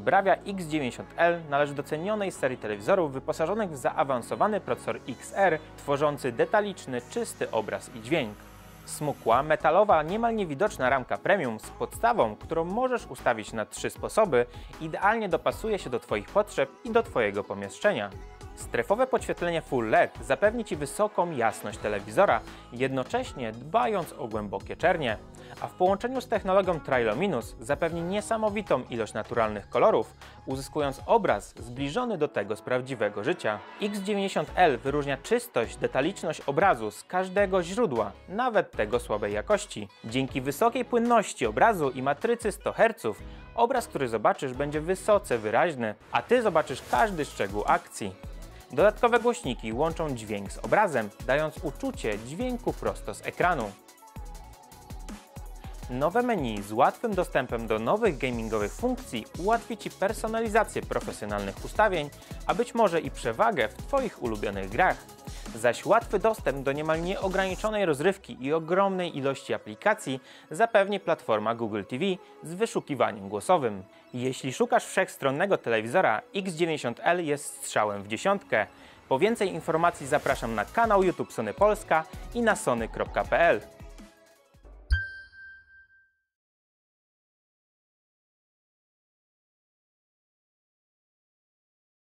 Bravia X90L należy do cenionej serii telewizorów wyposażonych w zaawansowany procesor XR, tworzący detaliczny, czysty obraz i dźwięk. Smukła, metalowa, niemal niewidoczna ramka premium z podstawą, którą możesz ustawić na trzy sposoby, idealnie dopasuje się do Twoich potrzeb i do Twojego pomieszczenia. Strefowe podświetlenie Full LED zapewni Ci wysoką jasność telewizora, jednocześnie dbając o głębokie czernie, a w połączeniu z technologią Triluminous zapewni niesamowitą ilość naturalnych kolorów, uzyskując obraz zbliżony do tego z prawdziwego życia. X90L wyróżnia czystość, detaliczność obrazu z każdego źródła, nawet tego słabej jakości. Dzięki wysokiej płynności obrazu i matrycy 100 Hz, obraz, który zobaczysz będzie wysoce wyraźny, a Ty zobaczysz każdy szczegół akcji. Dodatkowe głośniki łączą dźwięk z obrazem, dając uczucie dźwięku prosto z ekranu. Nowe menu z łatwym dostępem do nowych gamingowych funkcji ułatwi Ci personalizację profesjonalnych ustawień, a być może i przewagę w Twoich ulubionych grach. Zaś łatwy dostęp do niemal nieograniczonej rozrywki i ogromnej ilości aplikacji zapewni platforma Google TV z wyszukiwaniem głosowym. Jeśli szukasz wszechstronnego telewizora, X90L jest strzałem w dziesiątkę. Po więcej informacji zapraszam na kanał YouTube Sony Polska i na sony.pl.